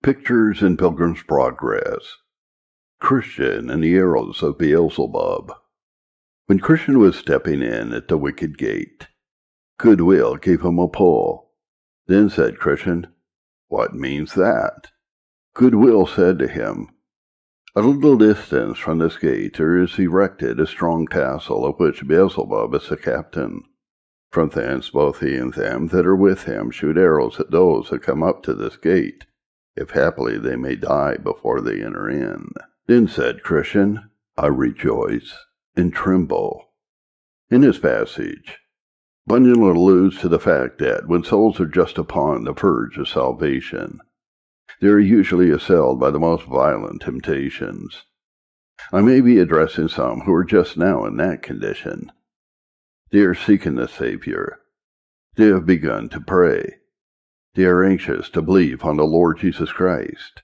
Pictures in Pilgrim's Progress. Christian and the Arrows of Beelzebub. When Christian was stepping in at the wicket gate, Goodwill gave him a pull. Then said Christian, What means that? Goodwill said to him, A little distance from this gate there is erected a strong castle of which Beelzebub is the captain. From thence both he and them that are with him shoot arrows at those that come up to this gate if haply they may die before they enter in. Then said Christian, I rejoice and tremble. In this passage, Bunyan alludes to the fact that when souls are just upon the verge of salvation, they are usually assailed by the most violent temptations. I may be addressing some who are just now in that condition. They are seeking the Savior. They have begun to pray. They are anxious to believe on the Lord Jesus Christ,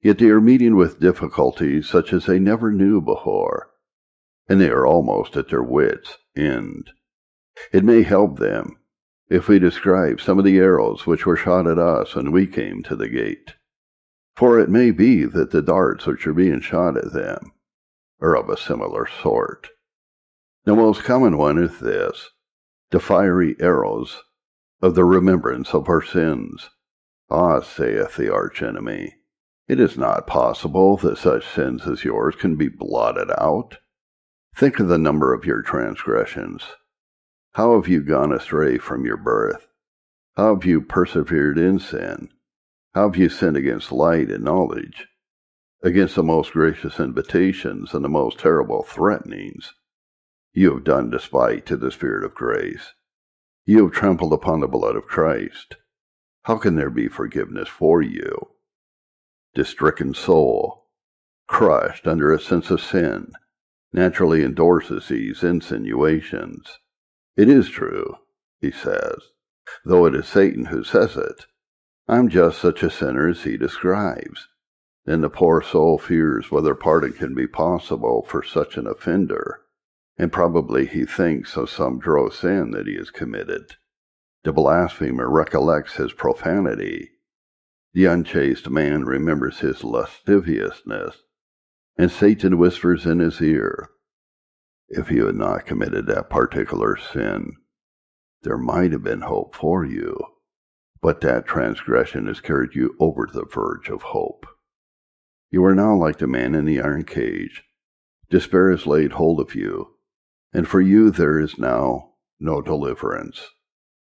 yet they are meeting with difficulties such as they never knew before, and they are almost at their wits' end. It may help them if we describe some of the arrows which were shot at us when we came to the gate. For it may be that the darts which are being shot at them are of a similar sort. The most common one is this the fiery arrows of the remembrance of our sins. Ah, saith the archenemy, it is not possible that such sins as yours can be blotted out. Think of the number of your transgressions. How have you gone astray from your birth? How have you persevered in sin? How have you sinned against light and knowledge? Against the most gracious invitations and the most terrible threatenings? You have done despite to the Spirit of grace. You have trampled upon the blood of Christ. How can there be forgiveness for you? The stricken soul, crushed under a sense of sin, naturally endorses these insinuations. It is true, he says, though it is Satan who says it. I'm just such a sinner as he describes. Then the poor soul fears whether pardon can be possible for such an offender and probably he thinks of some gross sin that he has committed. The blasphemer recollects his profanity. The unchaste man remembers his lasciviousness, and Satan whispers in his ear, If you had not committed that particular sin, there might have been hope for you, but that transgression has carried you over the verge of hope. You are now like the man in the iron cage. Despair has laid hold of you, and for you there is now no deliverance.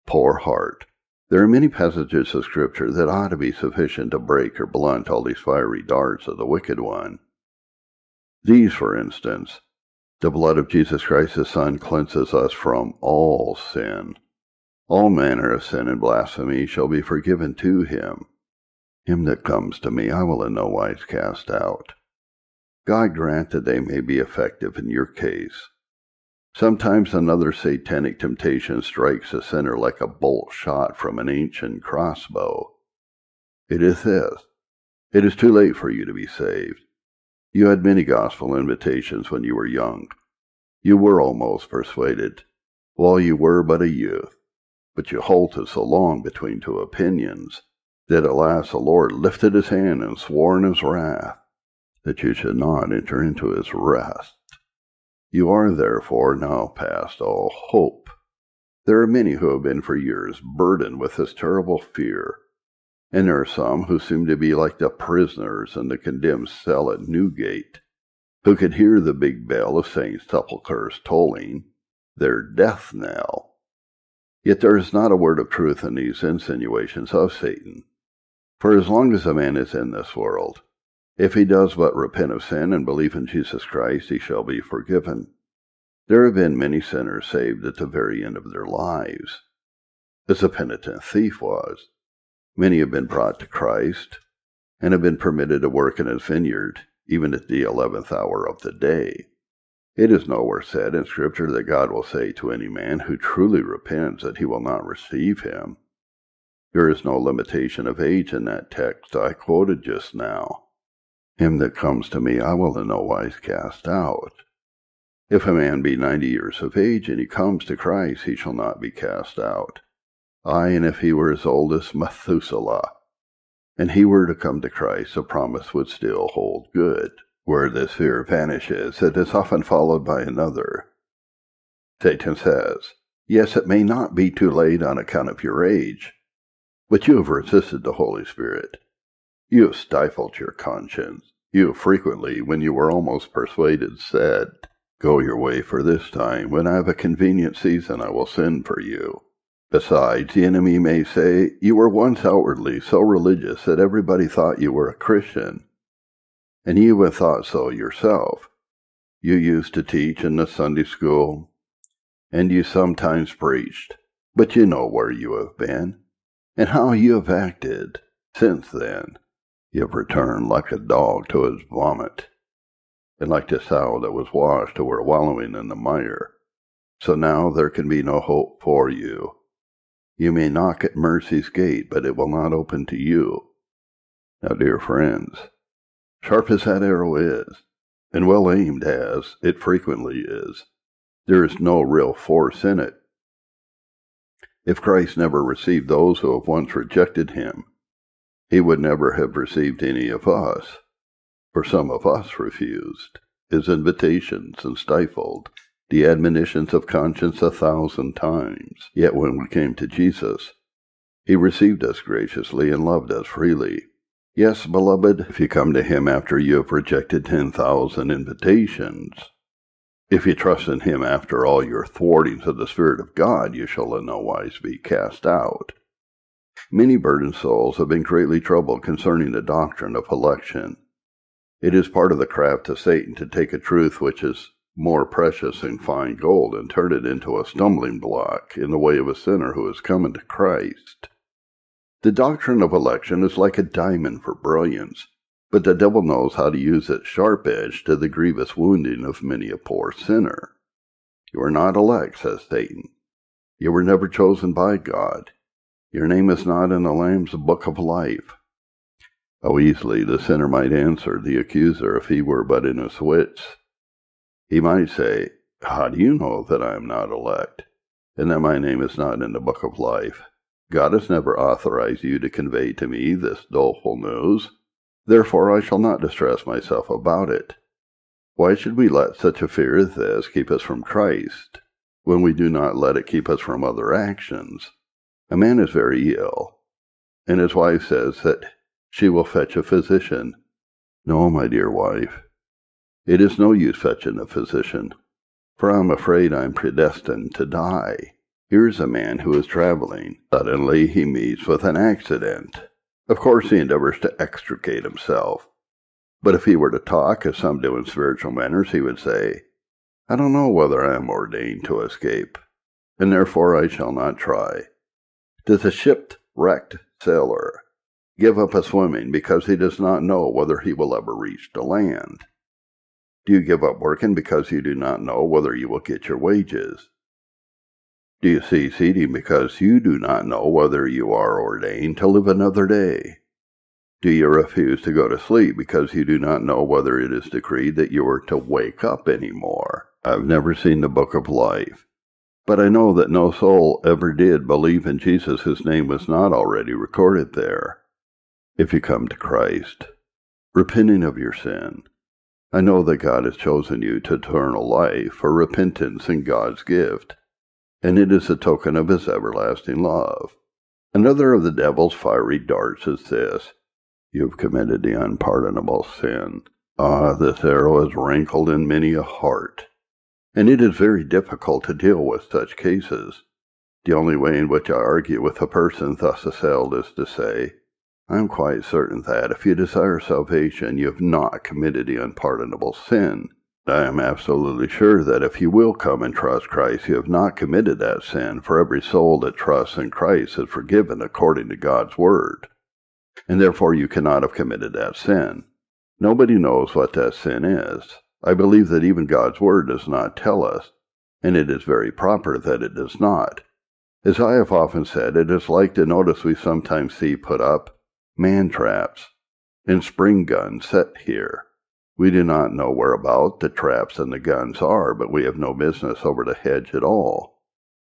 Poor heart! There are many passages of Scripture that ought to be sufficient to break or blunt all these fiery darts of the wicked one. These, for instance, the blood of Jesus Christ the Son cleanses us from all sin. All manner of sin and blasphemy shall be forgiven to him. Him that comes to me I will in no wise cast out. God grant that they may be effective in your case. Sometimes another satanic temptation strikes a sinner like a bolt shot from an ancient crossbow. It is this it is too late for you to be saved. You had many gospel invitations when you were young. You were almost persuaded, while you were but a youth. But you halted so long between two opinions that at last the Lord lifted his hand and swore in his wrath that you should not enter into his rest. You are therefore now past all hope. There are many who have been for years burdened with this terrible fear, and there are some who seem to be like the prisoners in the condemned cell at Newgate, who could hear the big bell of St. Sepulchre's tolling their death knell. Yet there is not a word of truth in these insinuations of Satan. For as long as a man is in this world, if he does but repent of sin and believe in Jesus Christ, he shall be forgiven. There have been many sinners saved at the very end of their lives, as the penitent thief was. Many have been brought to Christ and have been permitted to work in his vineyard, even at the eleventh hour of the day. It is nowhere said in Scripture that God will say to any man who truly repents that he will not receive him. There is no limitation of age in that text I quoted just now. Him that comes to me I will in no wise cast out. If a man be ninety years of age, and he comes to Christ, he shall not be cast out. Ay, and if he were as old as Methuselah. and he were to come to Christ, the promise would still hold good. Where this fear vanishes, it is often followed by another. Satan says, Yes, it may not be too late on account of your age, but you have resisted the Holy Spirit. You have stifled your conscience. You have frequently, when you were almost persuaded, said, Go your way for this time. When I have a convenient season, I will send for you. Besides, the enemy may say, You were once outwardly so religious that everybody thought you were a Christian, and you even thought so yourself. You used to teach in the Sunday school, and you sometimes preached, but you know where you have been, and how you have acted since then. You have returned like a dog to his vomit, and like the sow that was washed or wallowing in the mire. So now there can be no hope for you. You may knock at mercy's gate, but it will not open to you. Now, dear friends, sharp as that arrow is, and well aimed as it frequently is, there is no real force in it. If Christ never received those who have once rejected him, he would never have received any of us, for some of us refused his invitations and stifled the admonitions of conscience a thousand times. Yet when we came to Jesus, he received us graciously and loved us freely. Yes, beloved, if you come to him after you have rejected ten thousand invitations, if you trust in him after all your thwartings of the Spirit of God, you shall in no wise be cast out. Many burdened souls have been greatly troubled concerning the doctrine of election. It is part of the craft of Satan to take a truth which is more precious than fine gold and turn it into a stumbling block in the way of a sinner who is coming to Christ. The doctrine of election is like a diamond for brilliance, but the devil knows how to use its sharp edge to the grievous wounding of many a poor sinner. You are not elect, says Satan. You were never chosen by God. Your name is not in the Lamb's book of life. How easily the sinner might answer the accuser if he were but in his wits. He might say, How do you know that I am not elect, and that my name is not in the book of life? God has never authorized you to convey to me this doleful news. Therefore I shall not distress myself about it. Why should we let such a fear as this keep us from Christ, when we do not let it keep us from other actions? A man is very ill, and his wife says that she will fetch a physician. No, my dear wife, it is no use fetching a physician, for I'm afraid I'm predestined to die. Here's a man who is traveling. Suddenly he meets with an accident. Of course he endeavors to extricate himself. But if he were to talk, as some do in spiritual manners, he would say, I don't know whether I am ordained to escape, and therefore I shall not try. Does a shipwrecked sailor give up a swimming because he does not know whether he will ever reach the land? Do you give up working because you do not know whether you will get your wages? Do you cease eating because you do not know whether you are ordained to live another day? Do you refuse to go to sleep because you do not know whether it is decreed that you are to wake up any more? I've never seen the book of life, but I know that no soul ever did believe in Jesus whose name was not already recorded there. If you come to Christ, repenting of your sin, I know that God has chosen you to eternal life for repentance and God's gift, and it is a token of his everlasting love. Another of the devil's fiery darts is this You've committed the unpardonable sin. Ah, this arrow has rankled in many a heart, and it is very difficult to deal with such cases. The only way in which I argue with a person thus assailed is to say, I am quite certain that if you desire salvation, you have not committed the unpardonable sin. I am absolutely sure that if you will come and trust Christ, you have not committed that sin, for every soul that trusts in Christ is forgiven according to God's word. And therefore you cannot have committed that sin. Nobody knows what that sin is. I believe that even God's word does not tell us, and it is very proper that it does not. As I have often said, it is like the notice we sometimes see put up man traps, and spring guns set here. We do not know whereabout the traps and the guns are, but we have no business over the hedge at all.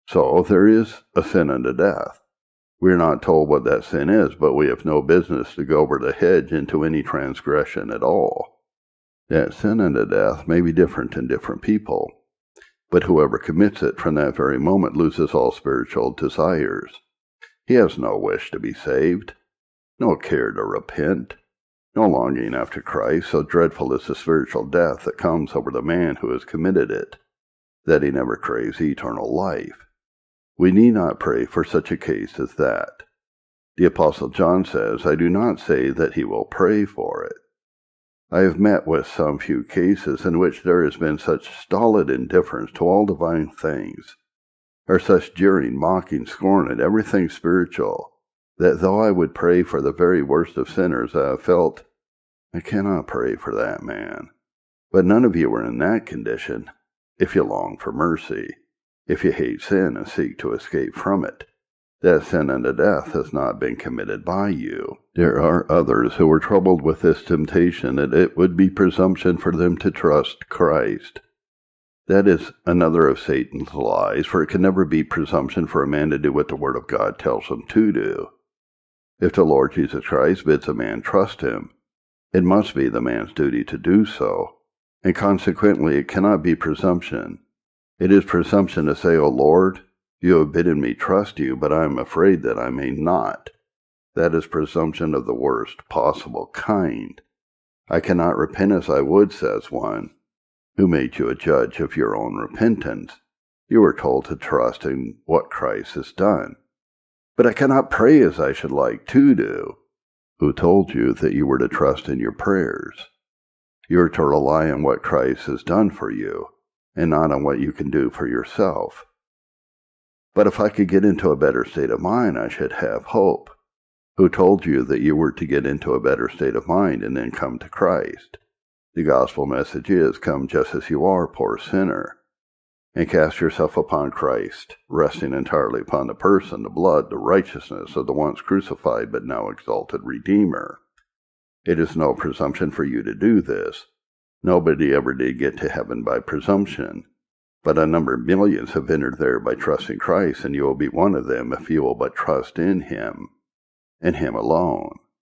So there is a sin unto death. We are not told what that sin is, but we have no business to go over the hedge into any transgression at all. That sin unto death may be different in different people, but whoever commits it from that very moment loses all spiritual desires. He has no wish to be saved, no care to repent, no longing after Christ, so dreadful is the spiritual death that comes over the man who has committed it, that he never craves eternal life. We need not pray for such a case as that. The Apostle John says, I do not say that he will pray for it. I have met with some few cases in which there has been such stolid indifference to all divine things, or such jeering, mocking scorn at everything spiritual, that though I would pray for the very worst of sinners, I have felt, I cannot pray for that man. But none of you are in that condition, if you long for mercy if you hate sin and seek to escape from it. That sin unto death has not been committed by you. There are others who are troubled with this temptation and it would be presumption for them to trust Christ. That is another of Satan's lies, for it can never be presumption for a man to do what the Word of God tells him to do. If the Lord Jesus Christ bids a man trust him, it must be the man's duty to do so, and consequently it cannot be presumption it is presumption to say, O Lord, you have bidden me trust you, but I am afraid that I may not. That is presumption of the worst possible kind. I cannot repent as I would, says one. Who made you a judge of your own repentance? You were told to trust in what Christ has done. But I cannot pray as I should like to do. Who told you that you were to trust in your prayers? You are to rely on what Christ has done for you and not on what you can do for yourself. But if I could get into a better state of mind, I should have hope. Who told you that you were to get into a better state of mind and then come to Christ? The gospel message is come just as you are, poor sinner, and cast yourself upon Christ, resting entirely upon the person, the blood, the righteousness of the once crucified but now exalted Redeemer. It is no presumption for you to do this, Nobody ever did get to heaven by presumption, but a number of millions have entered there by trusting Christ, and you will be one of them if you will but trust in Him, and Him alone.